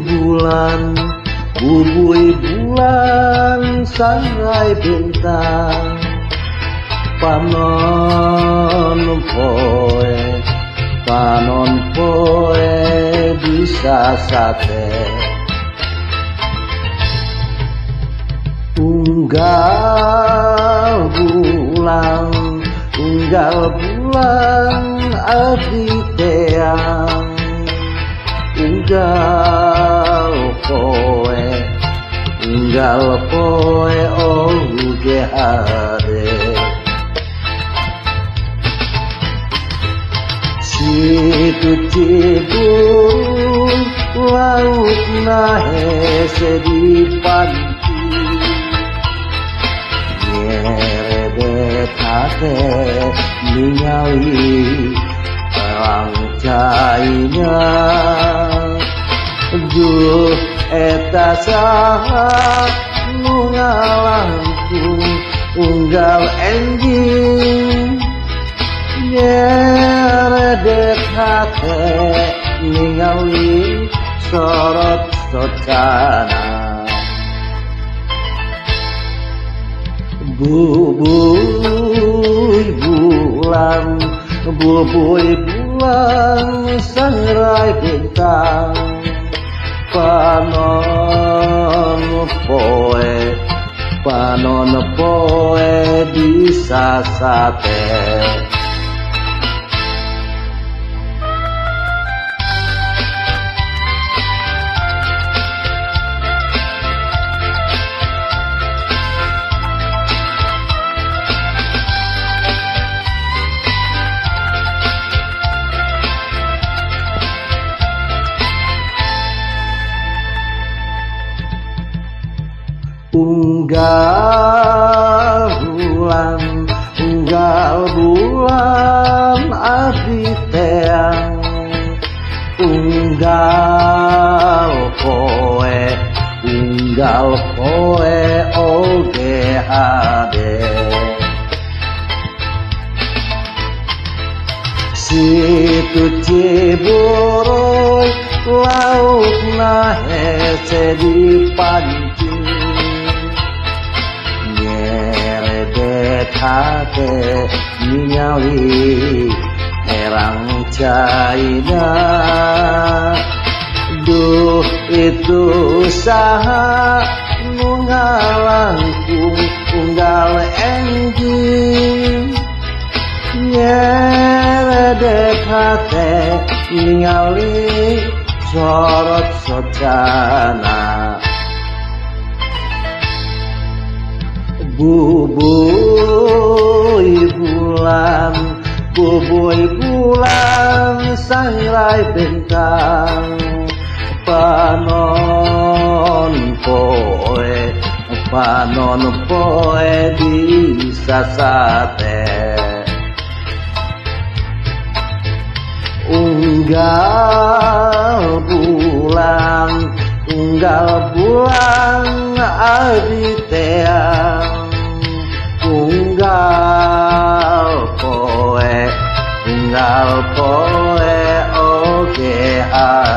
bulan, Bubui bulan Sangai bintang Panon poe Panon poe bisa sate. Unggal bulan Unggal bulan abdi Unggal poe Unggal poe oh hade Situ cibun laut nahe sedipanti Nyerebet hate ningali Perang cainya. Duh eta saha nu ngalangkung unggal enjing nyeredek hate ningali sorot socana. Bubuy bulan bubuy bulan sangrai bintang panon poe panon poe bisa Unggal poe, unggal poe oge ade. Situ Ciboroy laut nahe sedipanci hate ningali herang caina Duh itu saha ngalangkung unggal enjing Nyeredek hate ningali sorot socana Bubuy bulan Bubuy bulan Sangrai bintang Panon poe Panon poe Bisa sate Unggal bulan Unggal bulan Aditeang poe unggal poe oke ade